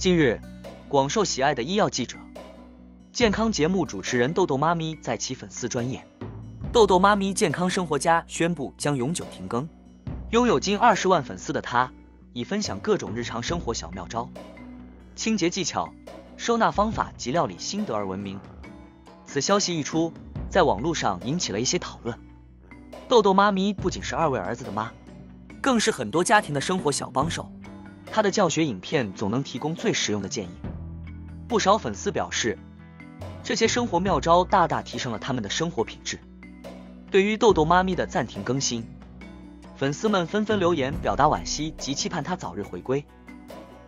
近日，广受喜爱的医药记者、健康节目主持人豆豆妈咪在其粉丝专业豆豆妈咪健康生活家宣布将永久停更。拥有近二十万粉丝的她，以分享各种日常生活小妙招、清洁技巧、收纳方法及料理心得而闻名。此消息一出，在网络上引起了一些讨论。豆豆妈咪不仅是二位儿子的妈，更是很多家庭的生活小帮手。他的教学影片总能提供最实用的建议。不少粉丝表示，这些生活妙招大大提升了他们的生活品质。对于豆豆妈咪的暂停更新，粉丝们纷纷留言表达惋惜及期盼她早日回归。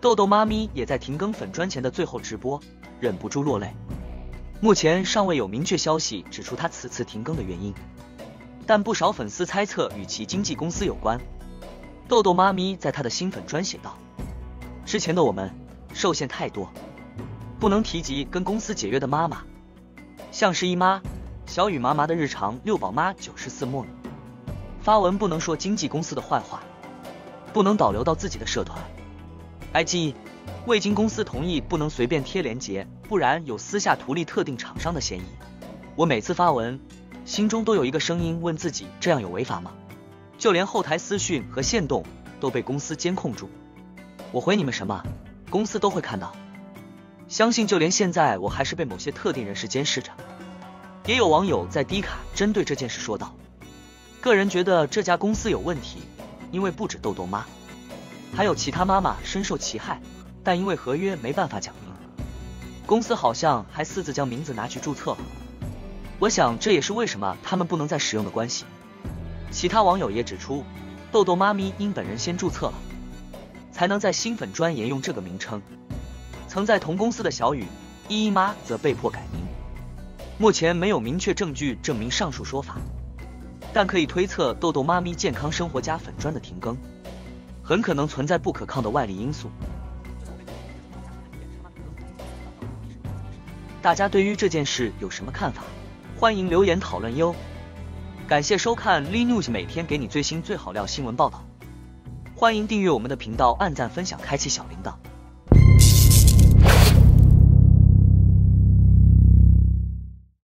豆豆妈咪也在停更粉砖前的最后直播，忍不住落泪。目前尚未有明确消息指出她此次停更的原因。但不少粉丝猜测与其经纪公司有关。豆豆妈咪在她的新粉专写道：“之前的我们受限太多，不能提及跟公司解约的妈妈，像是姨妈、小雨麻麻的日常、六宝妈、九十四莫女。发文不能说经纪公司的坏话，不能导流到自己的社团。IG 未经公司同意不能随便贴链接，不然有私下图利特定厂商的嫌疑。我每次发文。”心中都有一个声音问自己：这样有违法吗？就连后台私讯和线动都被公司监控住，我回你们什么，公司都会看到。相信就连现在，我还是被某些特定人士监视着。也有网友在低卡针对这件事说道：个人觉得这家公司有问题，因为不止豆豆妈，还有其他妈妈深受其害，但因为合约没办法讲明，公司好像还私自将名字拿去注册了。我想这也是为什么他们不能再使用的关系。其他网友也指出，豆豆妈咪因本人先注册了，才能在新粉专沿用这个名称。曾在同公司的小雨依依妈则被迫改名。目前没有明确证据证明上述说法，但可以推测豆豆妈咪健康生活家粉专的停更，很可能存在不可抗的外力因素。大家对于这件事有什么看法？欢迎留言讨论哟！感谢收看 Li News，每天给你最新最好料新闻报道。欢迎订阅我们的频道，按赞分享，开启小铃铛。